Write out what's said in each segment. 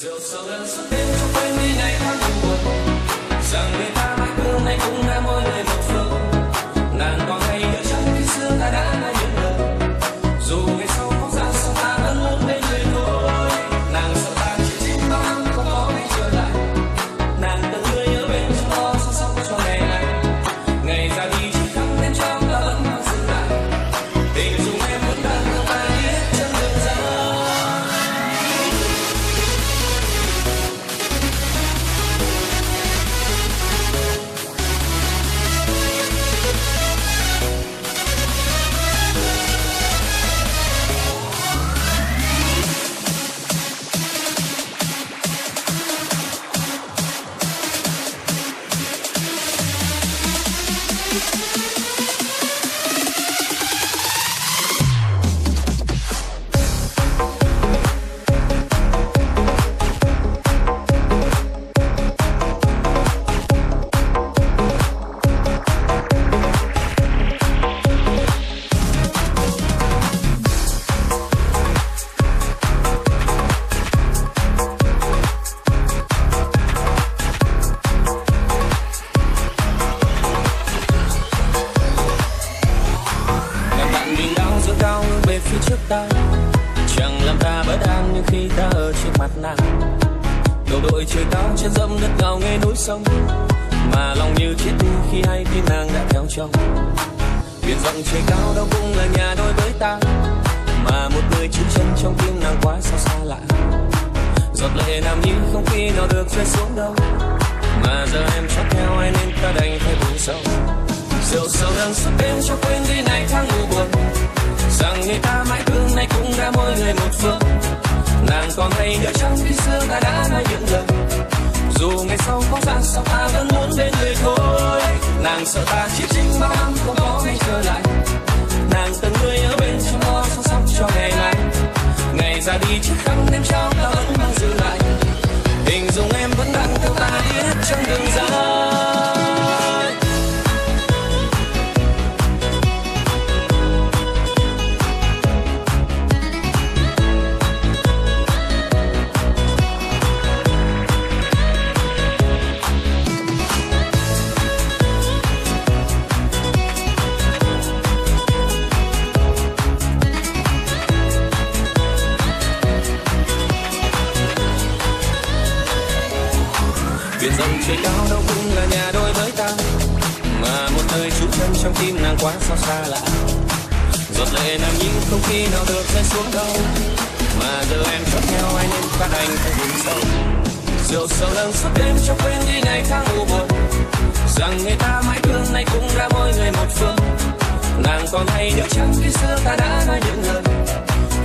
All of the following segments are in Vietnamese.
rượu sầu lần suốt đêm cho quên đi ngày tháng buồn. Rằng người ta mãi thương nay cũng đã mỗi người ta. Chẳng làm ta bất an như khi ta ở trước mặt nàng. Đầu đội trời cao trên dẫm đất ngào nghe núi sông. Mà lòng như chết đi khi hay tin nàng đã theo chồng. Biển rộng trời cao đâu cũng là nhà đôi với ta. Mà một người chú chân trong tim nàng quá xa xa lạ. Giọt lệ nam như không khi nào được rơi xuống đâu. Mà giờ em chót theo ai nên ta đành phải buồn sâu. Rượu sầu đang suốt đêm cho quên đi này tháng mỗi phương nàng còn hay nhớ trong khi xưa ta đã nói những lời dù ngày sau có ra sao ta vẫn muốn bên người thôi. Nàng sợ ta chỉ chính bao năm không có ngày trở lại. Nàng từng người ở bên trong lo song song cho ngày này ngày ra đi chiếc khăn đêm trao ta vẫn mang giữ lại. Hình dung em vẫn đang theo ta đi hết trong đường dài. Dòng trời cao đâu cũng là nhà đôi với ta, mà một nơi trú chân trong tim nàng quá sao xa lạ giọt lệ nằm như không khi nào được rơi xuống đâu, mà giờ em chót theo ai nên phát anh phải buồn sâu rượu sầu lần suốt đêm cho quên đi ngày tháng u buồn, rằng người ta mãi thương nay cũng đã mỗi người một phương. Nàng còn hay nhớ chăng khi xưa ta đã nói những lời?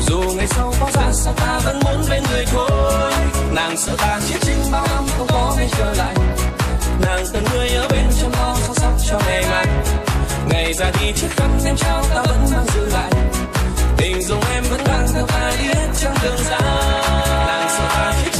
Dù ngày sau có ra sao ta vẫn muốn bên người thôi. Nàng sợ ta chết quay trở lại. Nàng từng người ở bên trong lo sâu sóc cho ngày mai ngày ra đi chiếc khăn em trao ta vẫn mang giữ lại. Tình dùng em vẫn đang theo ta đi hết trong đường dài. Nàng sợ ta